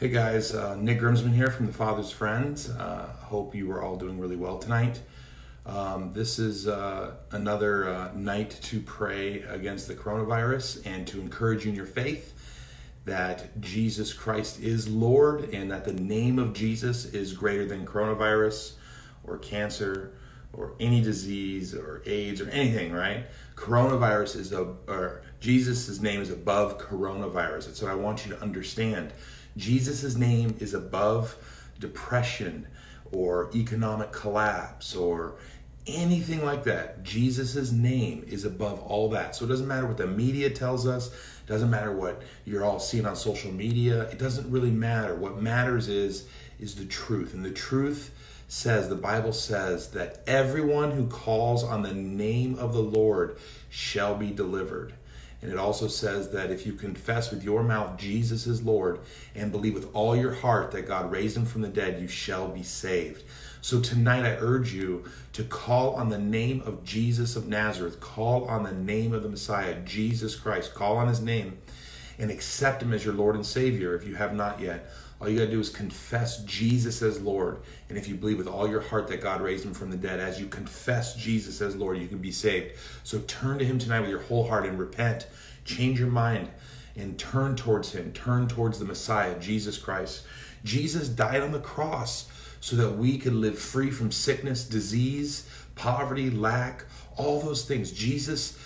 Hey guys, uh, Nick Griemsmann here from the Father's Friends. Uh, hope you are all doing really well tonight. Um, this is uh, another uh, night to pray against the coronavirus and to encourage you in your faith that Jesus Christ is Lord and that the name of Jesus is greater than coronavirus or cancer or any disease or AIDS or anything, right? Coronavirus is a, or Jesus' name is above coronavirus. That's what I want you to understand. Jesus' name is above depression or economic collapse or anything like that. Jesus' name is above all that. So it doesn't matter what the media tells us, doesn't matter what you're all seeing on social media. It doesn't really matter. What matters is is the truth. And the truth says, the Bible says that everyone who calls on the name of the Lord shall be delivered. And it also says that if you confess with your mouth Jesus is Lord and believe with all your heart that God raised him from the dead, you shall be saved. So tonight I urge you to call on the name of Jesus of Nazareth, call on the name of the Messiah, Jesus Christ, call on his name and accept him as your Lord and Savior if you have not yet. All you got to do is confess Jesus as Lord. And if you believe with all your heart that God raised him from the dead, as you confess Jesus as Lord, you can be saved. So turn to him tonight with your whole heart and repent. Change your mind and turn towards him. Turn towards the Messiah, Jesus Christ. Jesus died on the cross so that we could live free from sickness, disease, poverty, lack, all those things. Jesus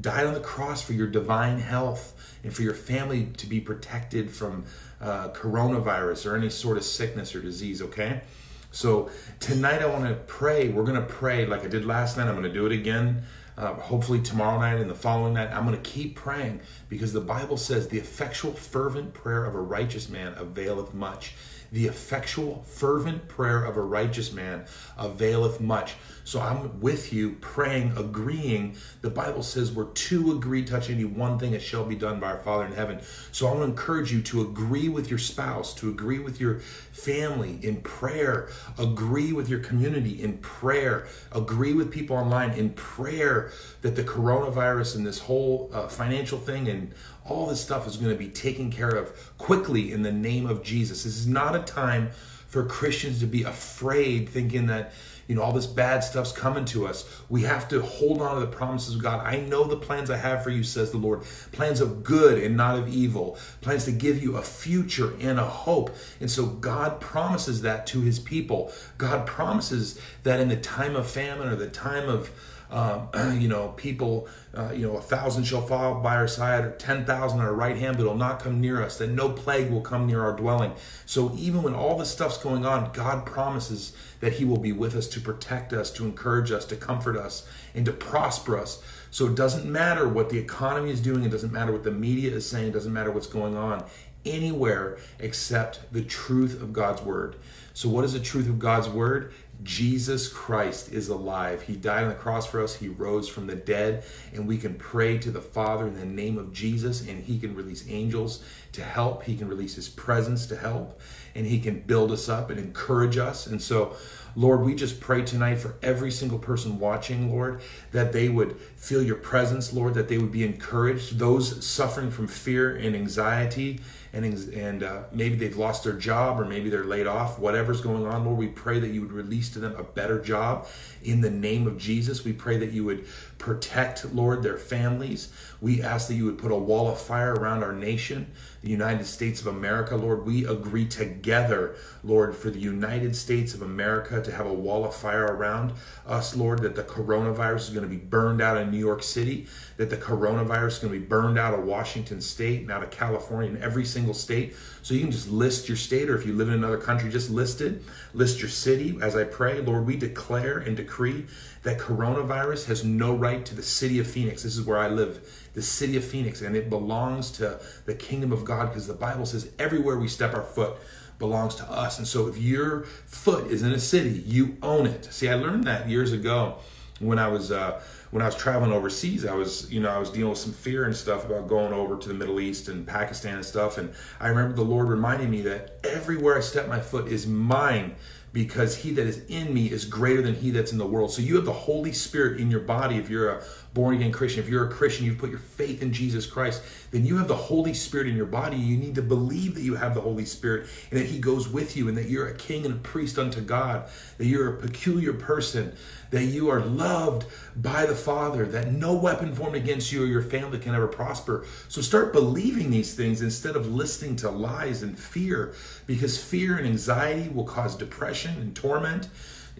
died on the cross for your divine health and for your family to be protected from uh, coronavirus or any sort of sickness or disease, okay? So tonight I want to pray. We're going to pray like I did last night. I'm going to do it again. Uh, hopefully tomorrow night and the following night. I'm going to keep praying because the Bible says the effectual, fervent prayer of a righteous man availeth much. The effectual, fervent prayer of a righteous man availeth much. So I'm with you, praying, agreeing. The Bible says where two agree touching any one thing, it shall be done by our Father in heaven. So I want to encourage you to agree with your spouse, to agree with your family in prayer, agree with your community in prayer, agree with people online in prayer that the coronavirus and this whole uh, financial thing and all this stuff is going to be taken care of quickly in the name of Jesus. This is not a time for Christians to be afraid, thinking that you know all this bad stuff's coming to us. We have to hold on to the promises of God. I know the plans I have for you, says the Lord. Plans of good and not of evil. Plans to give you a future and a hope. And so God promises that to his people. God promises that in the time of famine or the time of um, you know, people, uh, you know, a thousand shall fall by our side, or ten thousand on our right hand, but it'll not come near us. That no plague will come near our dwelling. So even when all this stuff's going on, God promises that He will be with us to protect us, to encourage us, to comfort us, and to prosper us. So it doesn't matter what the economy is doing. It doesn't matter what the media is saying. It doesn't matter what's going on anywhere except the truth of God's word. So, what is the truth of God's word? Jesus Christ is alive. He died on the cross for us. He rose from the dead, and we can pray to the Father in the name of Jesus, and He can release angels to help. He can release His presence to help, and He can build us up and encourage us. And so, Lord, we just pray tonight for every single person watching, Lord, that they would feel your presence, Lord, that they would be encouraged. Those suffering from fear and anxiety, and, and uh, maybe they've lost their job or maybe they're laid off, whatever's going on, Lord, we pray that you would release to them a better job in the name of Jesus. We pray that you would protect, Lord, their families. We ask that you would put a wall of fire around our nation, the United States of America, Lord. We agree together, Lord, for the United States of America to have a wall of fire around us, Lord, that the coronavirus is going to be burned out in New York City, that the coronavirus is going to be burned out of Washington State and out of California and every single state. So you can just list your state, or if you live in another country, just list it. List your city as I pray. Lord, we declare and decree that coronavirus has no right to the city of Phoenix. This is where I live, the city of Phoenix, and it belongs to the kingdom of God because the Bible says everywhere we step our foot belongs to us. And so if your foot is in a city, you own it. See, I learned that years ago when I was uh, when I was traveling overseas, I was, you know, I was dealing with some fear and stuff about going over to the Middle East and Pakistan and stuff. And I remember the Lord reminding me that everywhere I step my foot is mine because he that is in me is greater than he that's in the world. So you have the Holy Spirit in your body if you're a born again Christian. If you're a Christian, you've put your faith in Jesus Christ, then you have the Holy Spirit in your body. You need to believe that you have the Holy Spirit and that he goes with you and that you're a king and a priest unto God, that you're a peculiar person, that you are loved by the Father, that no weapon formed against you or your family can ever prosper. So start believing these things instead of listening to lies and fear, because fear and anxiety will cause depression and torment.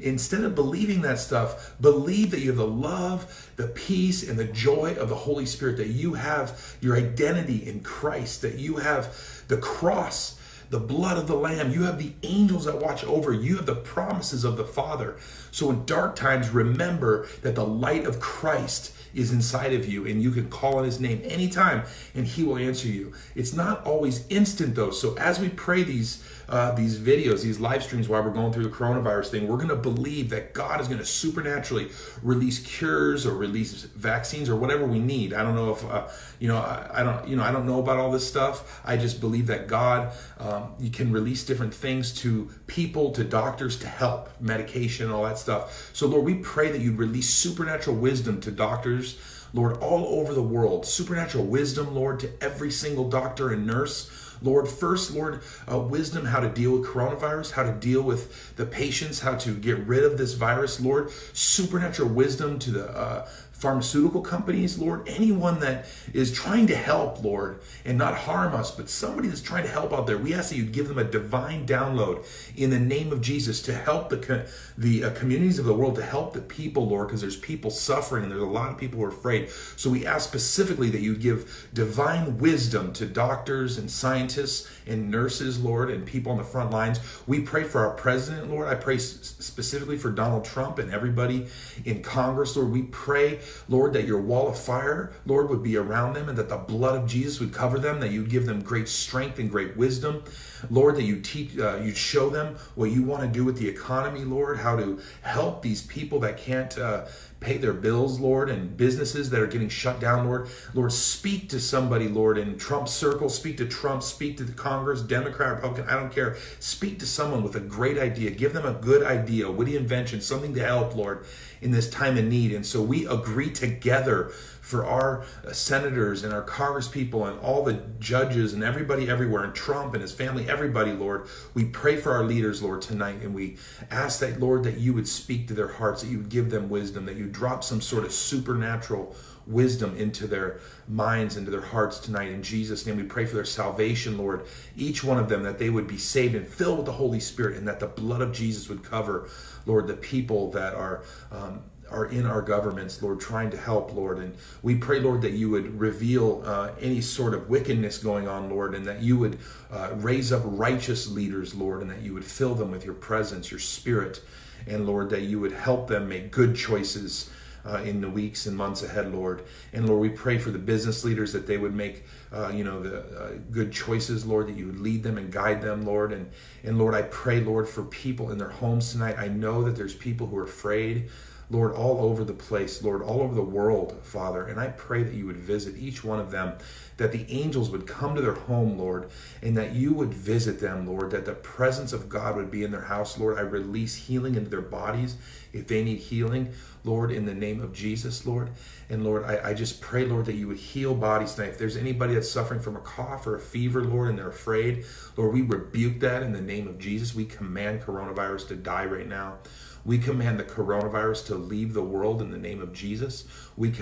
Instead of believing that stuff, believe that you have the love, the peace, and the joy of the Holy Spirit, that you have your identity in Christ, that you have the cross the blood of the Lamb. You have the angels that watch over. You have the promises of the Father. So in dark times, remember that the light of Christ is inside of you and you can call on his name anytime and he will answer you. It's not always instant though. So as we pray these uh, these videos, these live streams while we're going through the coronavirus thing, we're going to believe that God is going to supernaturally release cures or release vaccines or whatever we need. I don't know if uh, you know I, I, don't you know I don't know about all this stuff. I just believe that God um, you can release different things to people, to doctors to help medication all that stuff. So Lord, we pray that you'd release supernatural wisdom to doctors. Lord, all over the world, supernatural wisdom, Lord, to every single doctor and nurse. Lord, first, Lord, uh, wisdom how to deal with coronavirus, how to deal with the patients, how to get rid of this virus, Lord. Supernatural wisdom to the uh, pharmaceutical companies, Lord, anyone that is trying to help, Lord, and not harm us, but somebody that's trying to help out there, we ask that you'd give them a divine download in the name of Jesus to help the, the uh, communities of the world, to help the people, Lord, because there's people suffering and there's a lot of people who are afraid. So we ask specifically that you give divine wisdom to doctors and scientists and nurses, Lord, and people on the front lines. We pray for our president, Lord. I pray specifically for Donald Trump and everybody in Congress, Lord. We pray Lord, that your wall of fire, Lord, would be around them and that the blood of Jesus would cover them, that you'd give them great strength and great wisdom. Lord, that you teach, uh, you'd show them what you want to do with the economy, Lord, how to help these people that can't uh, pay their bills, Lord, and businesses that are getting shut down, Lord. Lord, speak to somebody, Lord, in Trump's circle. Speak to Trump. Speak to the Congress, Democrat, Republican. I don't care. Speak to someone with a great idea. Give them a good idea, witty invention, something to help, Lord, in this time of need. And so we agree together for our senators and our congresspeople and all the judges and everybody everywhere and Trump and his family, everybody, Lord. We pray for our leaders, Lord, tonight. And we ask that, Lord, that you would speak to their hearts, that you would give them wisdom, that you drop some sort of supernatural wisdom into their minds, into their hearts tonight. In Jesus' name, we pray for their salvation, Lord. Each one of them, that they would be saved and filled with the Holy Spirit, and that the blood of Jesus would cover, Lord, the people that are. Um, are in our governments, Lord, trying to help, Lord. And we pray, Lord, that you would reveal uh, any sort of wickedness going on, Lord, and that you would uh, raise up righteous leaders, Lord, and that you would fill them with your presence, your spirit, and Lord, that you would help them make good choices. Uh, in the weeks and months ahead, Lord. And Lord, we pray for the business leaders that they would make, uh, you know, the uh, good choices, Lord, that you would lead them and guide them, Lord. And and Lord, I pray, Lord, for people in their homes tonight. I know that there's people who are afraid. Lord, all over the place, Lord, all over the world, Father. And I pray that you would visit each one of them, that the angels would come to their home, Lord, and that you would visit them, Lord, that the presence of God would be in their house, Lord. I release healing into their bodies if they need healing, Lord, in the name of Jesus, Lord. And Lord, I, I just pray, Lord, that you would heal bodies tonight. If there's anybody that's suffering from a cough or a fever, Lord, and they're afraid, Lord, we rebuke that in the name of Jesus. We command coronavirus to die right now. We command the coronavirus to leave the world in the name of Jesus. We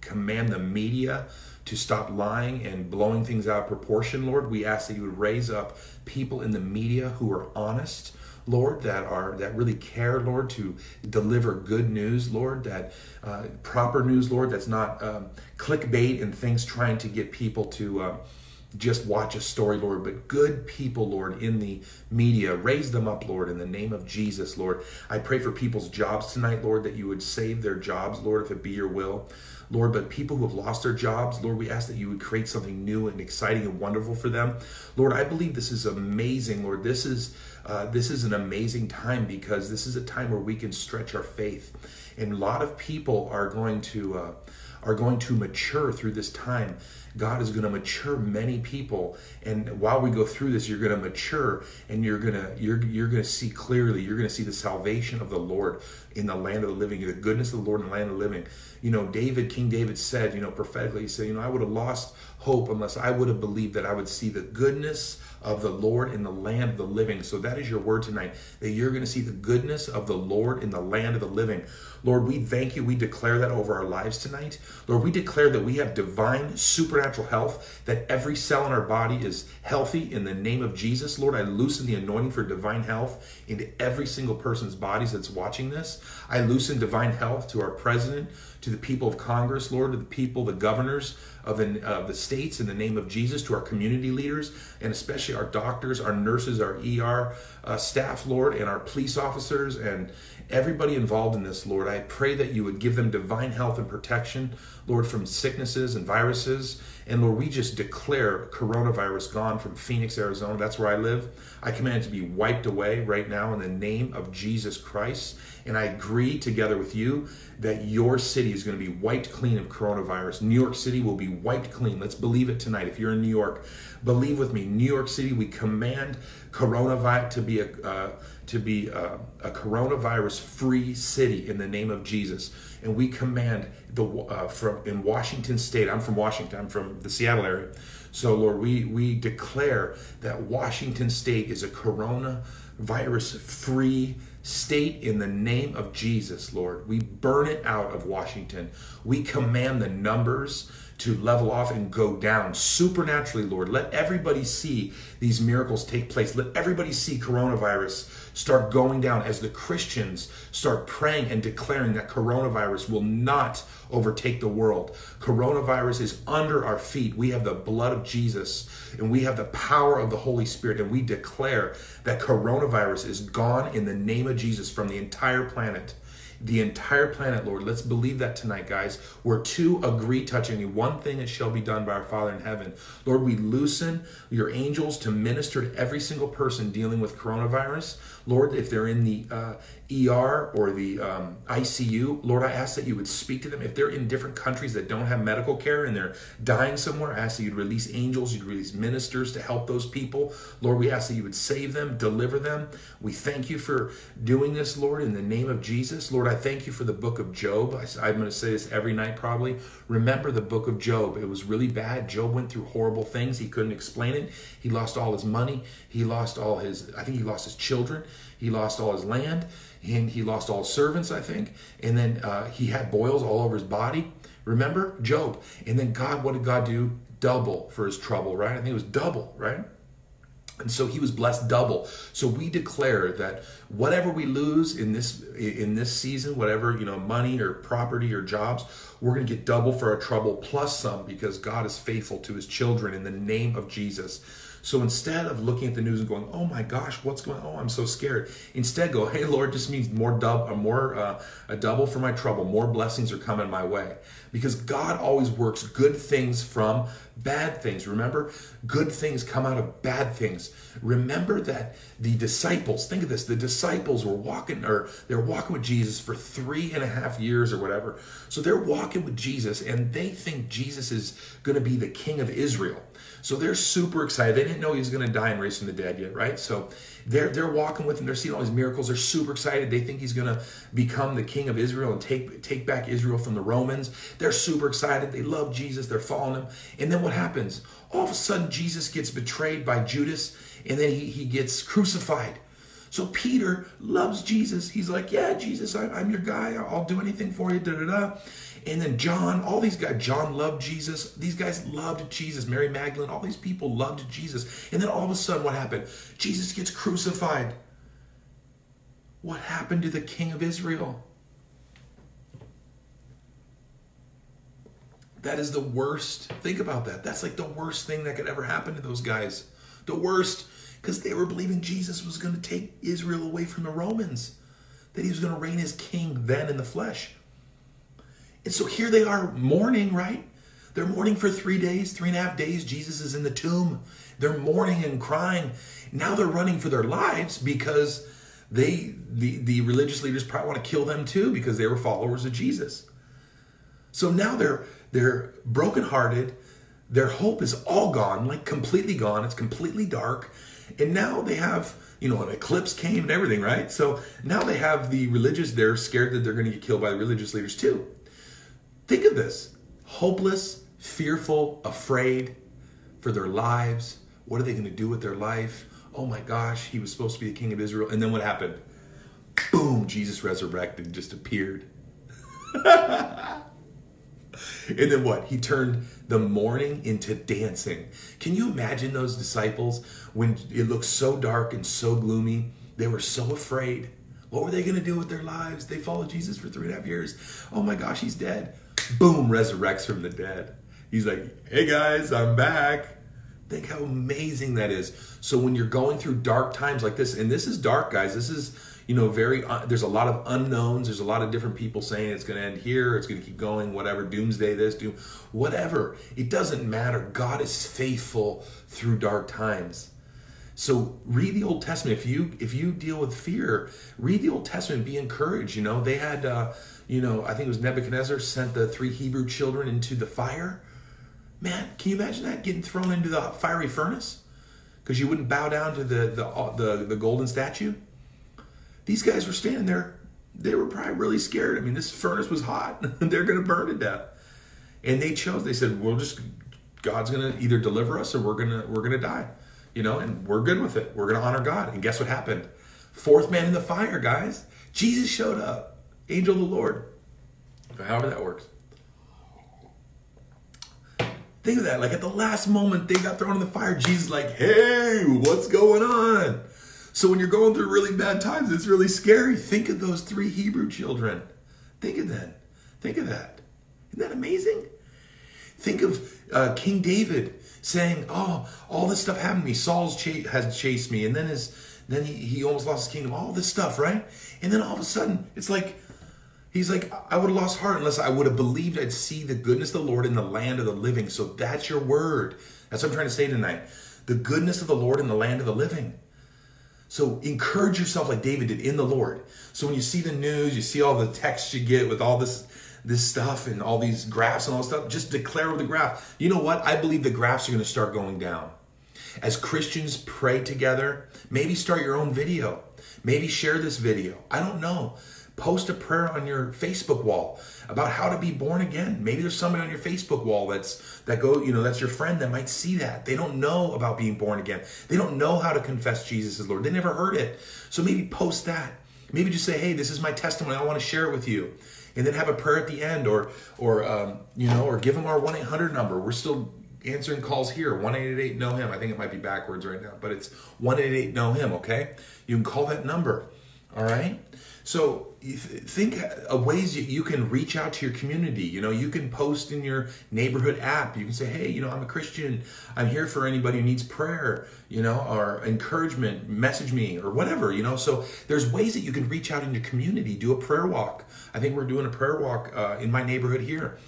command the media to stop lying and blowing things out of proportion, Lord. We ask that you would raise up people in the media who are honest, Lord, that are that really care, Lord, to deliver good news, Lord, that uh, proper news, Lord, that's not um, clickbait and things trying to get people to. Uh, just watch a story, Lord, but good people, Lord, in the media. Raise them up, Lord, in the name of Jesus, Lord. I pray for people's jobs tonight, Lord, that you would save their jobs, Lord, if it be your will. Lord, but people who have lost their jobs, Lord, we ask that you would create something new and exciting and wonderful for them. Lord, I believe this is amazing, Lord. This is uh, this is an amazing time because this is a time where we can stretch our faith. And a lot of people are going to uh, are going to mature through this time. God is going to mature many people, and while we go through this, you're going to mature, and you're going to you're you're going to see clearly. You're going to see the salvation of the Lord in the land of the living, the goodness of the Lord in the land of the living. You know, David, King David said, you know, prophetically, he said, you know, I would have lost hope unless I would have believed that I would see the goodness of the Lord in the land of the living. So that is your word tonight, that you're going to see the goodness of the Lord in the land of the living. Lord, we thank you. We declare that over our lives tonight. Lord, we declare that we have divine supernatural health, that every cell in our body is healthy in the name of Jesus. Lord, I loosen the anointing for divine health into every single person's bodies that's watching this. I loosen divine health to our president, to the people of Congress, Lord, to the people, the governors of the, uh, the states in the name of Jesus, to our community leaders, and especially our doctors, our nurses, our ER uh, staff, Lord, and our police officers, and everybody involved in this, Lord. I pray that you would give them divine health and protection, Lord, from sicknesses and viruses. And Lord, we just declare coronavirus gone from Phoenix, Arizona. That's where I live. I command it to be wiped away right now in the name of Jesus Christ. And I agree together with you that your city is going to be wiped clean of coronavirus. New York City will be wiped clean. Let's believe it tonight. If you're in New York, believe with me. New York City, we command coronavirus to be a uh, to be a, a coronavirus free city in the name of Jesus. And we command the uh, from in Washington State. I'm from Washington. I'm from the Seattle area. So Lord, we we declare that Washington State is a coronavirus free state in the name of Jesus, Lord. We burn it out of Washington. We command the numbers to level off and go down supernaturally, Lord. Let everybody see these miracles take place. Let everybody see coronavirus start going down as the Christians start praying and declaring that coronavirus will not overtake the world. Coronavirus is under our feet. We have the blood of Jesus and we have the power of the Holy Spirit, and we declare that coronavirus is gone in the name of Jesus from the entire planet the entire planet, Lord. Let's believe that tonight, guys. Where two agree touching you, one thing, it shall be done by our Father in heaven. Lord, we loosen your angels to minister to every single person dealing with coronavirus. Lord, if they're in the uh, ER or the um, ICU, Lord, I ask that you would speak to them. If they're in different countries that don't have medical care and they're dying somewhere, I ask that you'd release angels, you'd release ministers to help those people. Lord, we ask that you would save them, deliver them. We thank you for doing this, Lord, in the name of Jesus. Lord, I thank you for the book of Job. I, I'm going to say this every night probably. Remember the book of Job. It was really bad. Job went through horrible things. He couldn't explain it. He lost all his money. He lost all his, I think he lost his children. He lost all his land and he lost all his servants, I think. And then uh, he had boils all over his body. Remember Job? And then God, what did God do? Double for his trouble, right? I think it was double, right? And so he was blessed double. So we declare that whatever we lose in this in this season, whatever you know, money or property or jobs, we're going to get double for our trouble plus some because God is faithful to His children in the name of Jesus. So instead of looking at the news and going, "Oh my gosh, what's going? on? Oh, I'm so scared," instead go, "Hey Lord, this means more dub, double, more uh, a double for my trouble. More blessings are coming my way." Because God always works good things from bad things. Remember, good things come out of bad things. Remember that the disciples. Think of this: the disciples were walking, or they're walking with Jesus for three and a half years, or whatever. So they're walking with Jesus, and they think Jesus is going to be the King of Israel. So they're super excited. They didn't know he was going to die and raise from the dead yet, right? So they're they're walking with him. They're seeing all these miracles. They're super excited. They think he's going to become the king of Israel and take take back Israel from the Romans. They're super excited. They love Jesus. They're following him. And then what happens? All of a sudden, Jesus gets betrayed by Judas, and then he, he gets crucified. So Peter loves Jesus. He's like, Yeah, Jesus, I'm, I'm your guy. I'll do anything for you. Da da da. And then John, all these guys, John loved Jesus. These guys loved Jesus. Mary Magdalene, all these people loved Jesus. And then all of a sudden, what happened? Jesus gets crucified. What happened to the king of Israel? That is the worst. Think about that. That's like the worst thing that could ever happen to those guys. The worst, because they were believing Jesus was going to take Israel away from the Romans, that he was going to reign as king then in the flesh. And so here they are mourning, right? They're mourning for three days, three and a half days. Jesus is in the tomb. They're mourning and crying. Now they're running for their lives because they the, the religious leaders probably want to kill them too because they were followers of Jesus. So now they're they're brokenhearted. Their hope is all gone, like completely gone. It's completely dark. And now they have, you know, an eclipse came and everything, right? So now they have the religious, they're scared that they're going to get killed by the religious leaders too. Think of this hopeless, fearful, afraid for their lives. What are they going to do with their life? Oh my gosh, he was supposed to be the king of Israel. And then what happened? Boom, Jesus resurrected, just appeared. And then what? He turned the mourning into dancing. Can you imagine those disciples when it looked so dark and so gloomy? They were so afraid. What were they going to do with their lives? They followed Jesus for three and a half years. Oh my gosh, he's dead. Boom, resurrects from the dead. He's like, hey guys, I'm back. Think how amazing that is. So when you're going through dark times like this, and this is dark, guys, this is you know, very, uh, there's a lot of unknowns. There's a lot of different people saying it's going to end here, it's going to keep going, whatever, doomsday, this, doom, whatever. It doesn't matter. God is faithful through dark times. So read the Old Testament. If you if you deal with fear, read the Old Testament. Be encouraged. You know they had, uh, you know, I think it was Nebuchadnezzar sent the three Hebrew children into the fire. Man, can you imagine that getting thrown into the fiery furnace because you wouldn't bow down to the the the, the golden statue? These guys were standing there. They were probably really scared. I mean, this furnace was hot. They're going to burn to death. And they chose. They said, "We'll just God's going to either deliver us or we're going to we're going to die." You know, and we're good with it. We're going to honor God. And guess what happened? Fourth man in the fire, guys. Jesus showed up. Angel of the Lord. However that works. Think of that. Like at the last moment, they got thrown in the fire. Jesus, like, hey, what's going on? So when you're going through really bad times, it's really scary. Think of those three Hebrew children. Think of that. Think of that. Isn't that amazing? Think of uh, King David saying, "Oh, all this stuff happened to me. Saul's ch- has chased me, and then his, then he, he almost lost his kingdom. All this stuff, right? And then all of a sudden, it's like." He's like, I would have lost heart unless I would have believed I'd see the goodness of the Lord in the land of the living. So that's your word. That's what I'm trying to say tonight. The goodness of the Lord in the land of the living. So encourage yourself like David did in the Lord. So when you see the news, you see all the texts you get with all this this stuff and all these graphs and all stuff, just declare with the graph. You know what? I believe the graphs are going to start going down. As Christians pray together, maybe start your own video. Maybe share this video. I don't know post a prayer on your Facebook wall about how to be born again. Maybe there's somebody on your Facebook wall that's that go, you know, that's your friend that might see that. They don't know about being born again. They don't know how to confess Jesus as Lord. They never heard it. So maybe post that. Maybe just say, "Hey, this is my testimony. I want to share it with you." And then have a prayer at the end or or um, you know, or give them our 1-800 number. We're still answering calls here 1-888 know him i think it might be backwards right now but it's 1-888 know him okay you can call that number all right so think of ways you can reach out to your community. You know, you can post in your neighborhood app. You can say, hey, you know, I'm a Christian. I'm here for anybody who needs prayer, you know, or encouragement, message me or whatever, you know. So there's ways that you can reach out in your community. Do a prayer walk. I think we're doing a prayer walk uh, in my neighborhood here.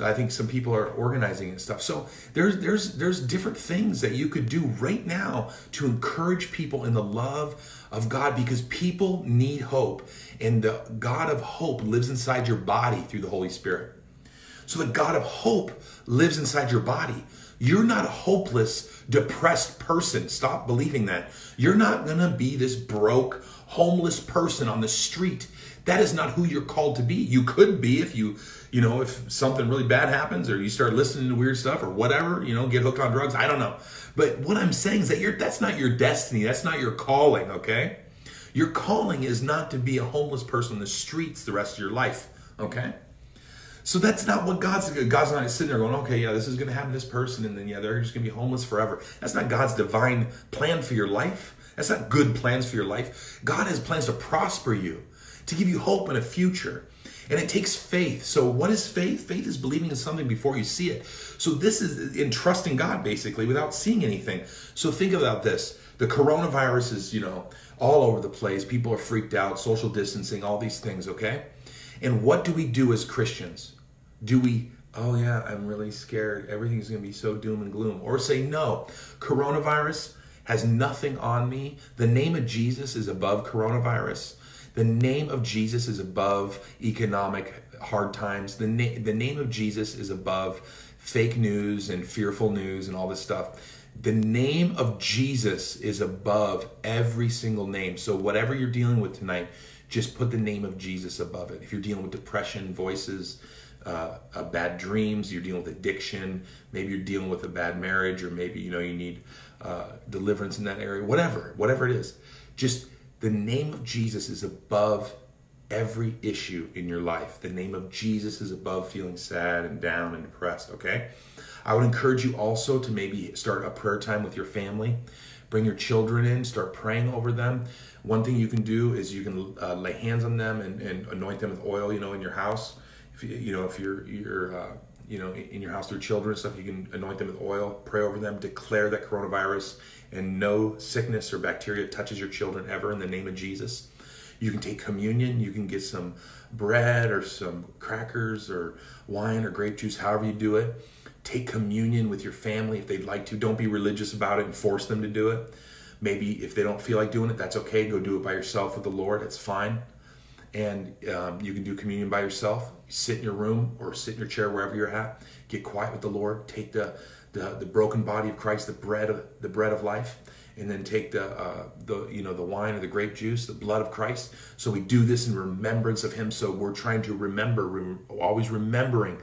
I think some people are organizing and stuff. So there's there's there's different things that you could do right now to encourage people in the love of God because people need hope and the God of hope lives inside your body through the Holy Spirit. So the God of hope lives inside your body. You're not a hopeless, depressed person. Stop believing that. You're not going to be this broke, homeless person on the street. That is not who you're called to be. You could be if you you know, if something really bad happens or you start listening to weird stuff or whatever, you know, get hooked on drugs, I don't know. But what I'm saying is that that's not your destiny. That's not your calling, okay? Your calling is not to be a homeless person on the streets the rest of your life, okay? So that's not what God's God's not sitting there going, okay, yeah, this is going to happen to this person, and then yeah, they're just going to be homeless forever. That's not God's divine plan for your life. That's not good plans for your life. God has plans to prosper you, to give you hope and a future. And it takes faith. So, what is faith? Faith is believing in something before you see it. So, this is in trusting God basically without seeing anything. So, think about this the coronavirus is, you know, all over the place. People are freaked out, social distancing, all these things, okay? And what do we do as Christians? Do we oh yeah, I'm really scared. Everything's going to be so doom and gloom. Or say, no, coronavirus has nothing on me. The name of Jesus is above coronavirus. The name of Jesus is above economic hard times. The, na- the name of Jesus is above fake news and fearful news and all this stuff. The name of Jesus is above every single name. So, whatever you're dealing with tonight, just put the name of Jesus above it. If you're dealing with depression, voices, uh, uh, bad dreams, you're dealing with addiction, maybe you're dealing with a bad marriage, or maybe you know you need uh, deliverance in that area. Whatever, whatever it is, just the name of Jesus is above every issue in your life. The name of Jesus is above feeling sad and down and depressed. Okay, I would encourage you also to maybe start a prayer time with your family. Bring your children in, start praying over them. One thing you can do is you can uh, lay hands on them and, and anoint them with oil, you know, in your house if you, you know if you're you're uh, you know in your house their children and stuff you can anoint them with oil pray over them declare that coronavirus and no sickness or bacteria touches your children ever in the name of jesus. You can take communion you can get some bread or some crackers or wine or grape juice however you do it. Take communion with your family if they'd like to. Don't be religious about it and force them to do it. Maybe if they don't feel like doing it that's okay. Go do it by yourself with the lord. It's fine. And um, you can do communion by yourself. Sit in your room or sit in your chair wherever you're at. Get quiet with the Lord. Take the the, the broken body of Christ, the bread of the bread of life, and then take the uh, the you know the wine or the grape juice, the blood of Christ. So we do this in remembrance of Him. So we're trying to remember, rem- always remembering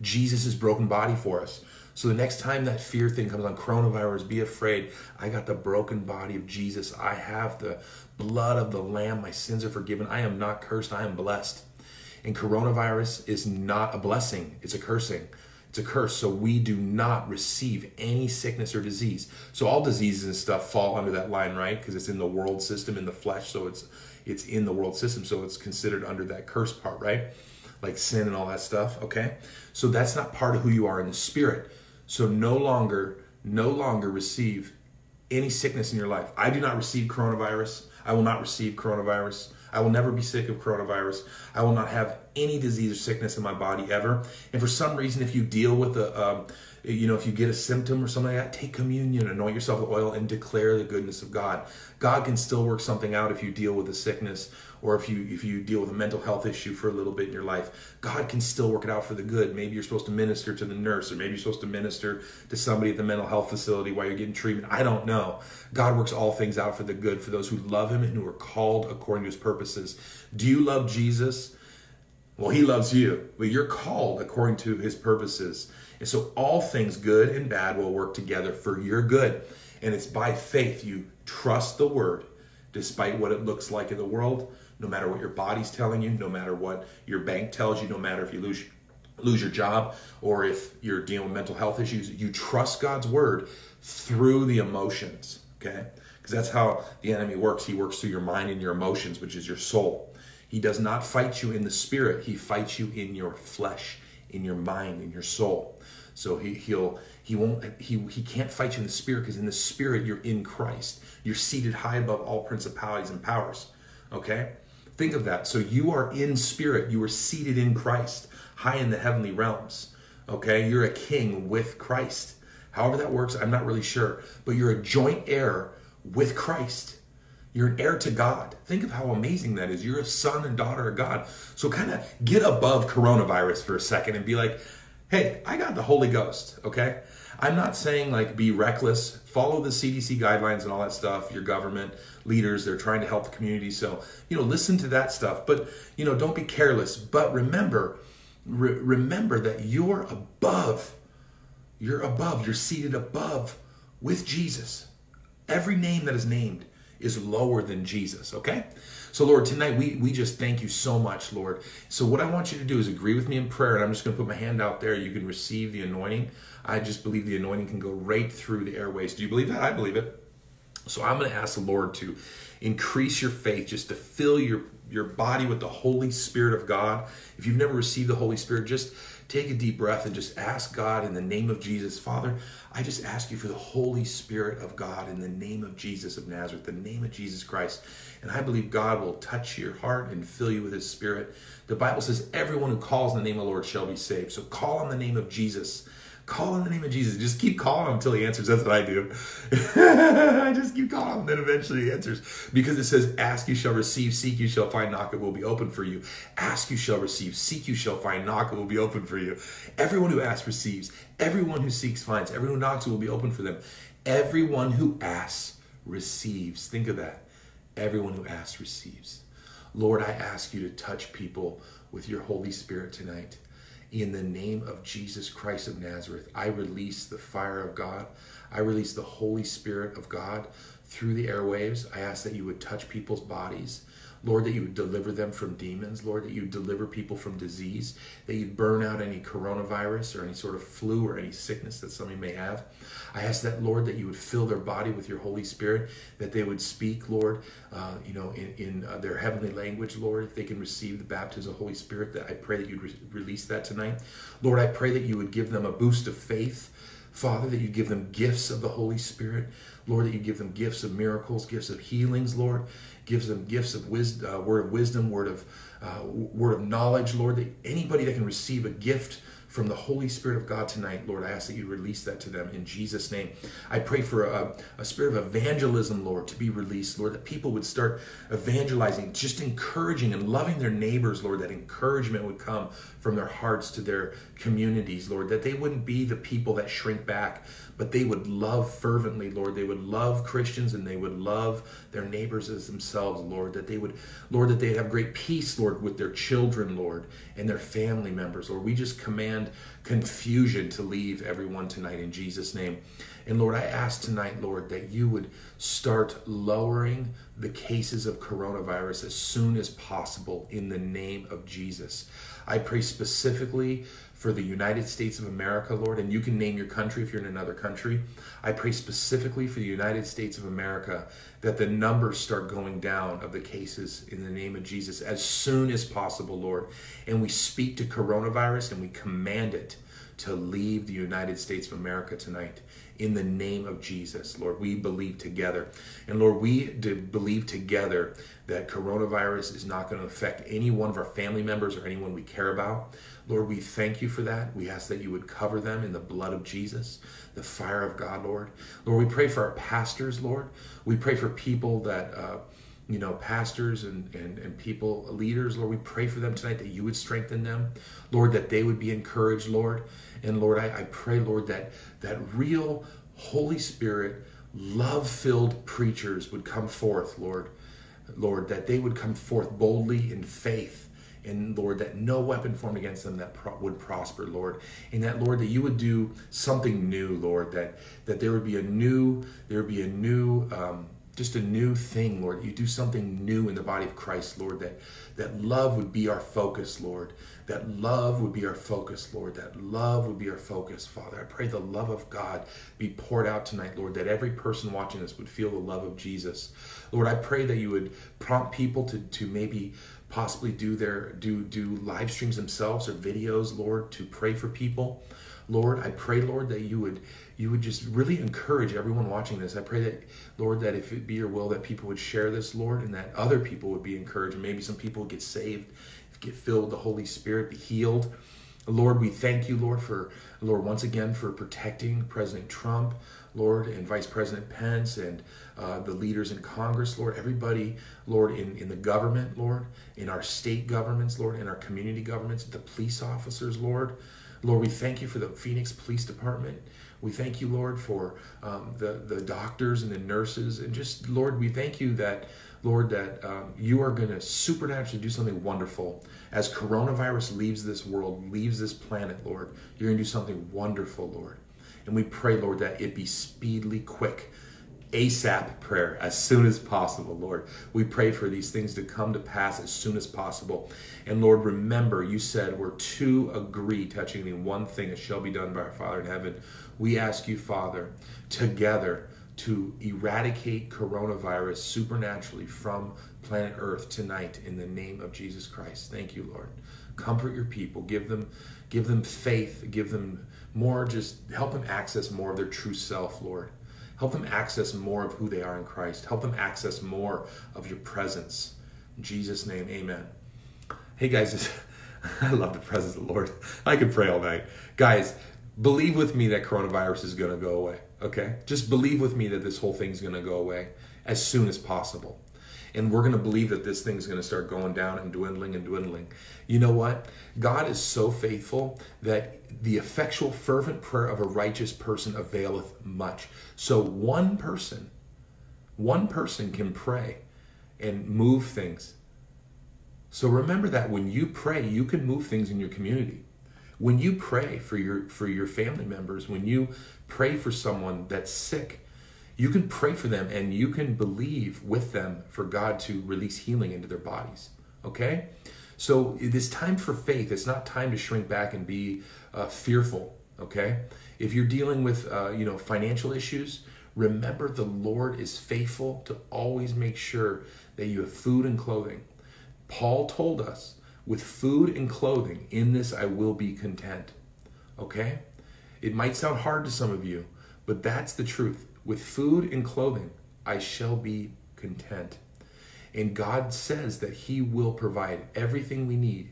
Jesus' broken body for us. So the next time that fear thing comes on coronavirus, be afraid. I got the broken body of Jesus. I have the blood of the Lamb. My sins are forgiven. I am not cursed. I am blessed. And coronavirus is not a blessing, it's a cursing. It's a curse. So we do not receive any sickness or disease. So all diseases and stuff fall under that line, right? Because it's in the world system, in the flesh. So it's it's in the world system. So it's considered under that curse part, right? Like sin and all that stuff. Okay. So that's not part of who you are in the spirit. So no longer, no longer receive any sickness in your life. I do not receive coronavirus. I will not receive coronavirus. I will never be sick of coronavirus. I will not have any disease or sickness in my body ever. And for some reason, if you deal with a, um, you know, if you get a symptom or something like that, take communion, anoint yourself with oil, and declare the goodness of God. God can still work something out if you deal with a sickness or if you if you deal with a mental health issue for a little bit in your life. God can still work it out for the good. Maybe you're supposed to minister to the nurse, or maybe you're supposed to minister to somebody at the mental health facility while you're getting treatment. I don't know. God works all things out for the good for those who love Him and who are called according to His purposes. Do you love Jesus? Well, he loves you, but you're called according to his purposes. And so all things good and bad will work together for your good. And it's by faith you trust the word despite what it looks like in the world, no matter what your body's telling you, no matter what your bank tells you, no matter if you lose lose your job or if you're dealing with mental health issues, you trust God's word through the emotions, okay? Because that's how the enemy works. He works through your mind and your emotions, which is your soul. He does not fight you in the spirit. He fights you in your flesh, in your mind, in your soul. So he, he'll he won't he he can't fight you in the spirit because in the spirit you're in Christ. You're seated high above all principalities and powers. Okay? Think of that. So you are in spirit. You are seated in Christ, high in the heavenly realms. Okay? You're a king with Christ. However that works, I'm not really sure. But you're a joint heir with Christ. You're an heir to God. Think of how amazing that is. You're a son and daughter of God. So kind of get above coronavirus for a second and be like, hey, I got the Holy Ghost, okay? I'm not saying like be reckless, follow the CDC guidelines and all that stuff, your government leaders, they're trying to help the community. So, you know, listen to that stuff, but, you know, don't be careless. But remember, re- remember that you're above, you're above, you're seated above with Jesus. Every name that is named is lower than Jesus, okay? So, Lord, tonight we, we just thank you so much, Lord. So, what I want you to do is agree with me in prayer, and I'm just going to put my hand out there. You can receive the anointing. I just believe the anointing can go right through the airways. Do you believe that? I believe it. So, I'm going to ask the Lord to increase your faith, just to fill your, your body with the Holy Spirit of God. If you've never received the Holy Spirit, just take a deep breath and just ask God in the name of Jesus. Father, I just ask you for the Holy Spirit of God in the name of Jesus of Nazareth, the name of Jesus Christ. And I believe God will touch your heart and fill you with his spirit. The Bible says, everyone who calls on the name of the Lord shall be saved. So call on the name of Jesus. Call on the name of Jesus. Just keep calling him until he answers. That's what I do. I just keep calling him, then eventually he answers. Because it says, Ask you shall receive, seek you shall find, knock it will be open for you. Ask you shall receive, seek you shall find, knock it will be open for you. Everyone who asks receives. Everyone who seeks finds. Everyone who knocks it will be open for them. Everyone who asks receives. Think of that. Everyone who asks receives. Lord, I ask you to touch people with your Holy Spirit tonight. In the name of Jesus Christ of Nazareth, I release the fire of God. I release the Holy Spirit of God through the airwaves. I ask that you would touch people's bodies. Lord, that you would deliver them from demons. Lord, that you would deliver people from disease. That you'd burn out any coronavirus or any sort of flu or any sickness that somebody may have. I ask that, Lord, that you would fill their body with your Holy Spirit, that they would speak, Lord, uh, you know, in, in uh, their heavenly language, Lord, if they can receive the baptism of the Holy Spirit, that I pray that you'd re- release that tonight. Lord, I pray that you would give them a boost of faith. Father, that you give them gifts of the Holy Spirit. Lord, that you give them gifts of miracles, gifts of healings, Lord. Gives them gifts of wisdom, uh, word of wisdom, word of uh, word of knowledge, Lord. That anybody that can receive a gift from the Holy Spirit of God tonight, Lord, I ask that you release that to them in Jesus' name. I pray for a, a, spirit of evangelism, Lord, to be released, Lord, that people would start evangelizing, just encouraging and loving their neighbors, Lord, that encouragement would come from their hearts to their communities, Lord, that they wouldn't be the people that shrink back, but they would love fervently, Lord. They would love Christians and they would love their neighbors as themselves, Lord. That they would, Lord, that they'd have great peace, Lord, with their children, Lord, and their family members, Lord. We just command confusion to leave everyone tonight in Jesus' name. And Lord, I ask tonight, Lord, that you would start lowering the cases of coronavirus as soon as possible in the name of Jesus. I pray specifically for the United States of America, Lord, and you can name your country if you're in another country. I pray specifically for the United States of America that the numbers start going down of the cases in the name of Jesus as soon as possible, Lord. And we speak to coronavirus and we command it to leave the United States of America tonight in the name of Jesus. Lord, we believe together. And Lord, we believe together that coronavirus is not going to affect any one of our family members or anyone we care about. Lord, we thank you for that. We ask that you would cover them in the blood of Jesus, the fire of God, Lord. Lord, we pray for our pastors, Lord. We pray for people that, uh, you know, pastors and, and, and people, leaders, Lord, we pray for them tonight that you would strengthen them, Lord, that they would be encouraged, Lord. And Lord, I, I pray, Lord, that that real Holy Spirit, love filled preachers would come forth, Lord. Lord, that they would come forth boldly in faith and Lord, that no weapon formed against them that pro- would prosper, Lord, and that Lord, that you would do something new, Lord, that that there would be a new, there would be a new, um, just a new thing, Lord. You do something new in the body of Christ, Lord. That that love would be our focus, Lord. That love would be our focus, Lord. That love would be our focus, Father. I pray the love of God be poured out tonight, Lord. That every person watching this would feel the love of Jesus, Lord. I pray that you would prompt people to to maybe possibly do their do do live streams themselves or videos, Lord, to pray for people. Lord, I pray, Lord, that you would you would just really encourage everyone watching this. I pray that, Lord, that if it be your will, that people would share this, Lord, and that other people would be encouraged. And maybe some people would get saved, get filled with the Holy Spirit, be healed. Lord, we thank you, Lord, for Lord once again for protecting President Trump. Lord, and Vice President Pence and uh, the leaders in Congress, Lord, everybody, Lord, in, in the government, Lord, in our state governments, Lord, in our community governments, the police officers, Lord. Lord, we thank you for the Phoenix Police Department. We thank you, Lord, for um, the, the doctors and the nurses. And just, Lord, we thank you that, Lord, that um, you are going to supernaturally do something wonderful. As coronavirus leaves this world, leaves this planet, Lord, you're going to do something wonderful, Lord. And we pray, Lord, that it be speedily quick. ASAP prayer as soon as possible, Lord. We pray for these things to come to pass as soon as possible. And Lord, remember, you said where two agree touching any one thing, it shall be done by our Father in heaven. We ask you, Father, together to eradicate coronavirus supernaturally from planet Earth tonight in the name of Jesus Christ. Thank you, Lord. Comfort your people. Give them, give them faith. Give them more. Just help them access more of their true self, Lord. Help them access more of who they are in Christ. Help them access more of your presence. In Jesus' name, amen. Hey guys, I love the presence of the Lord. I could pray all night. Guys, believe with me that coronavirus is going to go away, okay? Just believe with me that this whole thing's going to go away as soon as possible. And we're going to believe that this thing's going to start going down and dwindling and dwindling. You know what? God is so faithful that the effectual, fervent prayer of a righteous person availeth much. So one person, one person can pray and move things. So remember that when you pray, you can move things in your community. When you pray for your for your family members, when you pray for someone that's sick, you can pray for them and you can believe with them for God to release healing into their bodies. Okay? So it is time for faith. It's not time to shrink back and be uh, fearful. Okay? If you're dealing with uh, you know financial issues, remember the Lord is faithful to always make sure that you have food and clothing. Paul told us, with food and clothing, in this I will be content. Okay? It might sound hard to some of you, but that's the truth. With food and clothing, I shall be content. And God says that He will provide everything we need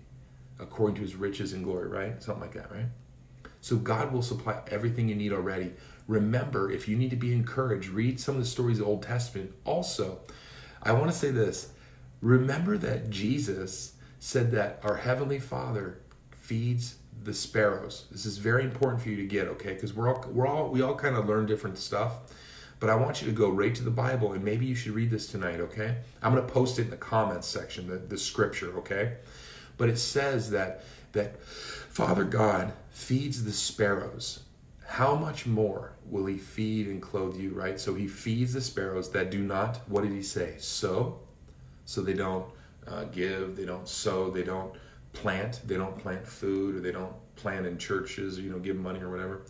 according to His riches and glory, right? Something like that, right? So God will supply everything you need already. Remember, if you need to be encouraged, read some of the stories of the Old Testament. Also, I want to say this remember that Jesus said that our Heavenly Father feeds the sparrows. This is very important for you to get, okay? Because we're all we're all we all kind of learn different stuff. But I want you to go right to the Bible and maybe you should read this tonight, okay? I'm going to post it in the comments section, the, the scripture, okay? But it says that that Father God feeds the sparrows. How much more will he feed and clothe you, right? So he feeds the sparrows that do not, what did he say? Sow. So they don't uh, give, they don't sow, they don't plant, they don't plant food, or they don't plant in churches, or, you know, give money or whatever,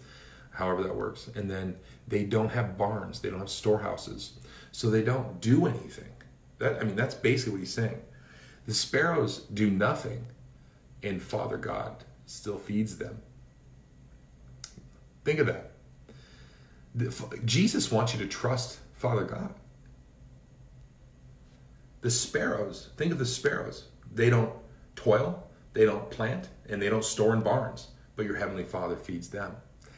however that works. And then they don't have barns, they don't have storehouses, so they don't do anything. That I mean, that's basically what he's saying. The sparrows do nothing, and Father God still feeds them. Think of that. The, Jesus wants you to trust Father God. The sparrows, think of the sparrows. They don't toil, they don't plant, and they don't store in barns, but your Heavenly Father feeds them.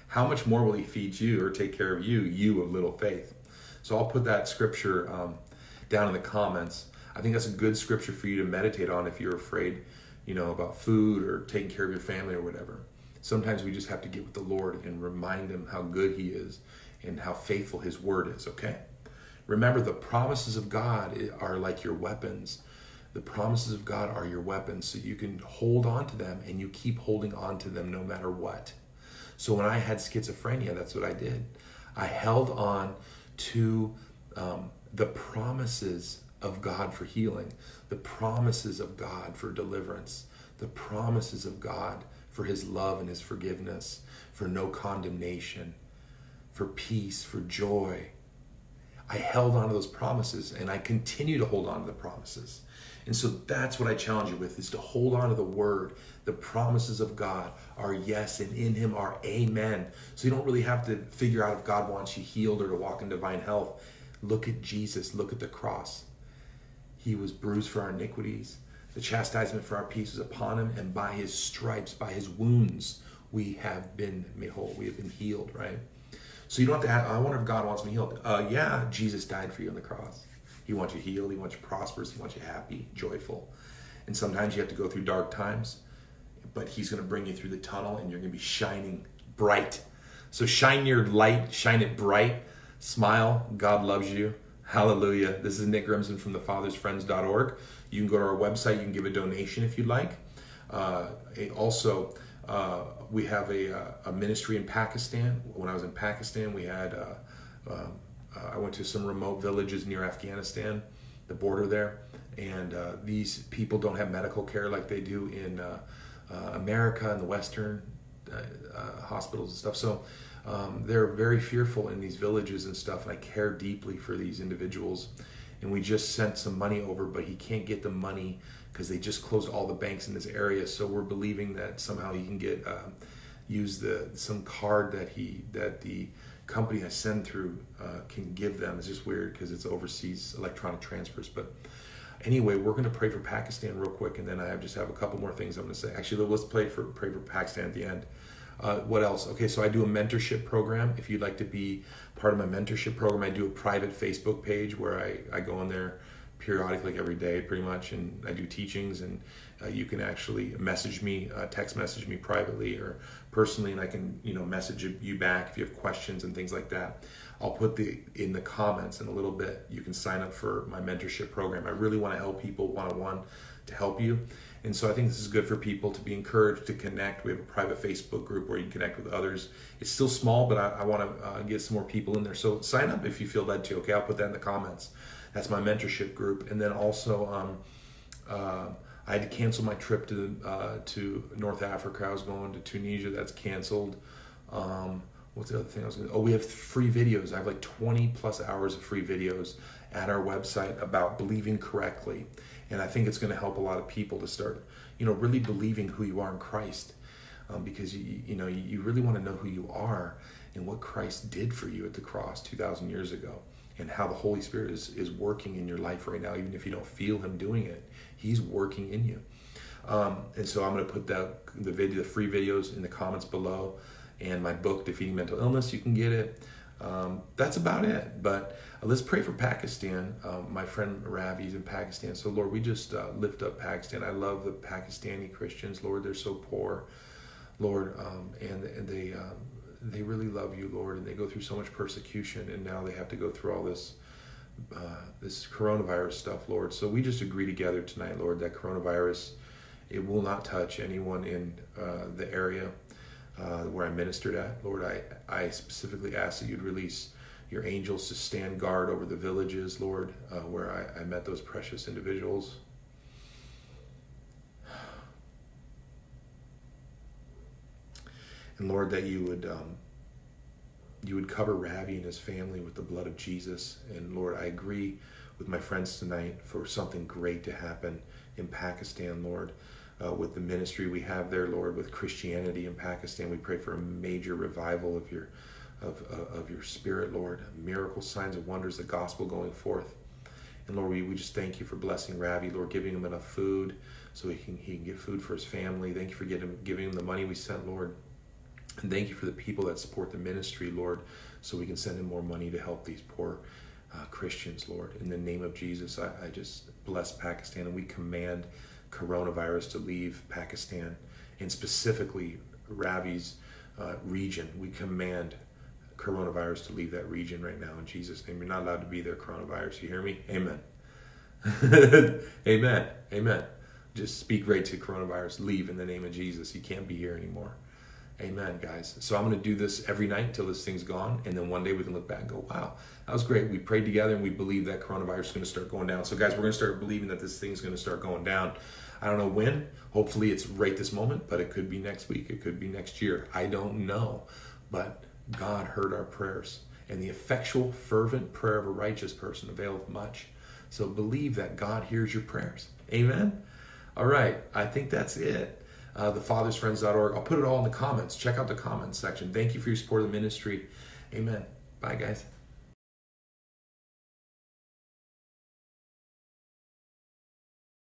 How much more will He feed you or take care of you, you of little faith? So I'll put that scripture um, down in the comments. I think that's a good scripture for you to meditate on if you're afraid, you know, about food or taking care of your family or whatever. Sometimes we just have to get with the Lord and remind Him how good He is and how faithful His word is, okay? Remember, the promises of God are like your weapons. The promises of God are your weapons, so you can hold on to them and you keep holding on to them no matter what. So when I had schizophrenia, that's what I did. I held on to um, the promises of God for healing, the promises of God for deliverance, the promises of God for His love and His forgiveness, for no condemnation, for peace, for joy, I held on to those promises and I continue to hold on to the promises. And so that's what I challenge you with is to hold on to the word. The promises of God are yes, and in him are amen. So you don't really have to figure out if God wants you healed or to walk in divine health. Look at Jesus, look at the cross. He was bruised for our iniquities. The chastisement for our peace was upon him, and by his stripes, by his wounds, we have been made whole. We have been healed, right? So you don't have to ask, I wonder if God wants me healed. Uh, yeah, Jesus died for you on the cross. He wants you healed. He wants you prosperous. He wants you happy, joyful. And sometimes you have to go through dark times, but He's going to bring you through the tunnel and you're going to be shining bright. So shine your light, shine it bright. Smile. God loves you. Hallelujah. This is Nick Griemsmann from thefathersfriends.org. You can go to our website. You can give a donation if you'd like. Uh, also, uh, we have a, uh, a, ministry in Pakistan. When I was in Pakistan, we had, uh, um, uh, I went to some remote villages near Afghanistan, the border there, and uh, these people don't have medical care like they do in uh, America and the Western hospitals and stuff. So um, they're very fearful in these villages and stuff, and I care deeply for these individuals and we just sent some money over, but he can't get the money because they just closed all the banks in this area. So we're believing that somehow he can get uh, use the some card that he that the company I send through uh, can give them. It's just weird because it's overseas electronic transfers, but anyway, we're going to pray for Pakistan real quick, and then I just have a couple more things I'm going to say. Actually, let's play for pray for Pakistan at the end. Uh, what else? Okay, so I do a mentorship program. If you'd like to be part of my mentorship program, I do a private Facebook page where I, I go on there periodically, like every day, pretty much, and I do teachings. And uh, you can actually message me, uh, text message me privately or personally, and I can you know message you back if you have questions and things like that. I'll put the in the comments in a little bit. You can sign up for my mentorship program. I really want to help people one on one to help you. And so I think this is good for people to be encouraged to connect. We have a private Facebook group where you can connect with others. It's still small, but I, I want to uh, get some more people in there. So sign up if you feel led to. Okay, I'll put that in the comments. That's my mentorship group. And then also, um, uh, I had to cancel my trip to uh, to North Africa. I was going to Tunisia. That's canceled. Um, what's the other thing I was going to? Oh, we have free videos. I have like 20 plus hours of free videos at our website about believing correctly, and I think it's going to help a lot of people to start, you know, really believing who you are in Christ, um, because you you know you really want to know who you are and what Christ did for you at the cross 2,000 years ago, and how the Holy Spirit is is working in your life right now, even if you don't feel Him doing it, He's working in you. Um, and so I'm going to put the the video, the free videos in the comments below and my book, Defeating Mental Illness. You can get it. Um, that's about it. But uh, let's pray for Pakistan. Um, my friend Ravi's in Pakistan. So, Lord, we just uh, lift up Pakistan. I love the Pakistani Christians. Lord, they're so poor. Lord, um, and, and they um, they really love you, Lord, and they go through so much persecution, and now they have to go through all this uh, this coronavirus stuff, Lord. So we just agree together tonight, Lord, that coronavirus it will not touch anyone in uh, the area uh, where I ministered at. Lord, I, I specifically ask that you'd release your angels to stand guard over the villages, Lord, uh, where I, I met those precious individuals. And Lord, that you would um, you would cover Ravi and his family with the blood of Jesus. And Lord, I agree with my friends tonight for something great to happen in Pakistan, Lord uh, with the ministry we have there, Lord, with Christianity in Pakistan. We pray for a major revival of your of, uh, of your spirit, Lord. Miracles, signs, and wonders, the gospel going forth. And Lord, we, we just thank you for blessing Ravi, Lord, giving him enough food so he can he can get food for his family. Thank you for getting giving him the money we sent, Lord. And thank you for the people that support the ministry, Lord, so we can send him more money to help these poor uh, Christians, Lord. In the name of Jesus, I, I just bless Pakistan and we command coronavirus to leave Pakistan and specifically Ravi's uh, region. We command coronavirus to leave that region right now in Jesus' name. You're not allowed to be there, coronavirus. You hear me? Amen. Amen. Amen. Just speak right to coronavirus. Leave in the name of Jesus. You can't be here anymore. Amen, guys. So I'm going to do this every night until this thing's gone. And then one day we can look back and go, wow, that was great. We prayed together and we believe that coronavirus is going to start going down. So, guys, we're going to start believing that this thing's going to start going down. I don't know when. Hopefully, it's right this moment, but it could be next week. It could be next year. I don't know. But God heard our prayers. And the effectual, fervent prayer of a righteous person availeth much. So believe that God hears your prayers. Amen? All right. I think that's it. Uh, thefathersfriends.org. I'll put it all in the comments. Check out the comments section. Thank you for your support of the ministry. Amen. Bye, guys.